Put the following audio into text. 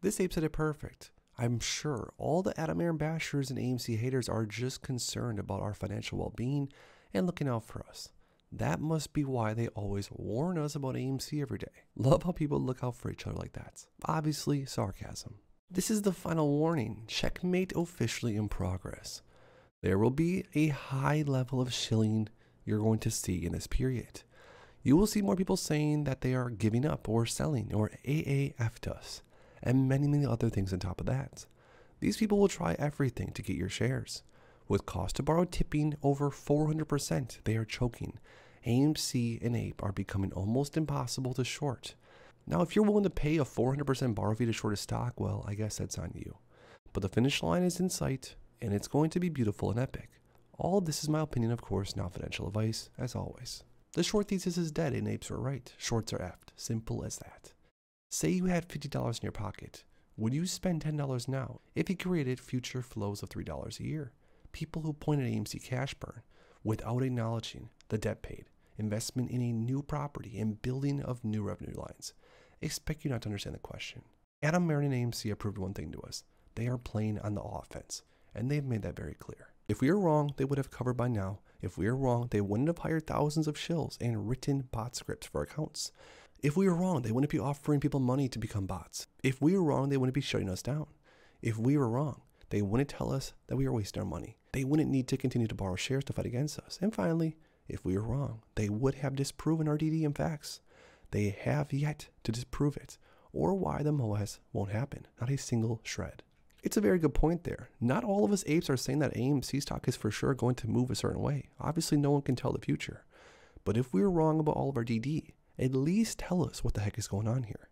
This ape said it perfect. I'm sure all the Adam Aron bashers and AMC haters are just concerned about our financial well being and looking out for us. That must be why they always warn us about AMC every day. Love how people look out for each other like that. Obviously, sarcasm. This is the final warning. Checkmate officially in progress. There will be a high level of shilling you're going to see in this period. You will see more people saying that they are giving up or selling or AAF'd us and many, many other things on top of that. These people will try everything to get your shares. With cost to borrow tipping over 400%, they are choking. AMC and APE are becoming almost impossible to short. Now, if you're willing to pay a 400% borrow fee to short a stock, well, I guess that's on you. But the finish line is in sight, and it's going to be beautiful and epic. All of this is my opinion, of course, not financial advice, as always. The short thesis is dead and apes are right. Shorts are effed. Simple as that. Say you had $50 in your pocket. Would you spend $10 now if you created future flows of $3 a year? People who point at AMC cash burn without acknowledging the debt paid, investment in a new property, and building of new revenue lines. Expect you not to understand the question. Adam Aron and AMC have proved one thing to us. They are playing on the offense, and they've made that very clear. If we are wrong, they would have covered by now. If we are wrong, they wouldn't have hired thousands of shills and written bot scripts for accounts. If we were wrong, they wouldn't be offering people money to become bots. If we were wrong, they wouldn't be shutting us down. If we were wrong, they wouldn't tell us that we are wasting our money. They wouldn't need to continue to borrow shares to fight against us. And finally, if we were wrong, they would have disproven our DDM facts. They have yet to disprove it, or why the MOASS won't happen. Not a single shred. It's a very good point there. Not all of us apes are saying that AMC stock is for sure going to move a certain way. Obviously, no one can tell the future. But if we were wrong about all of our DD, at least tell us what the heck is going on here.